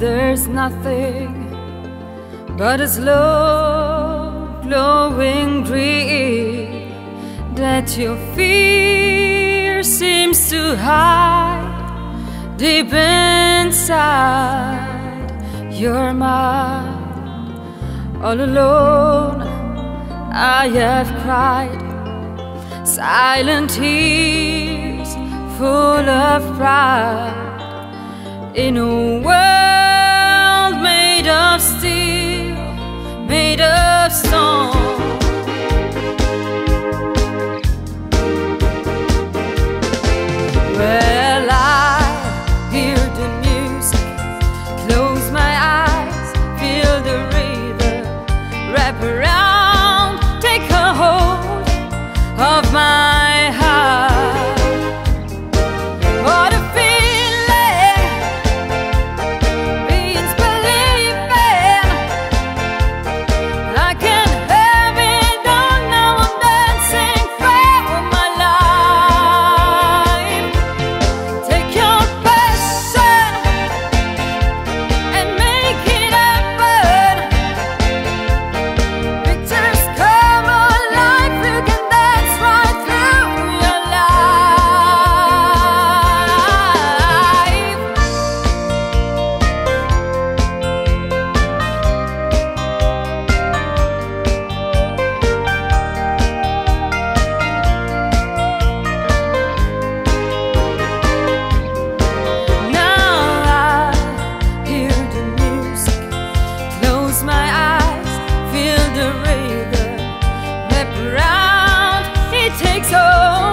there's nothing but a slow glowing dream that your fear seems to hide deep inside your mind. All alone, I have cried silent tears full of pride in a world of steel, made of stone. Takes hold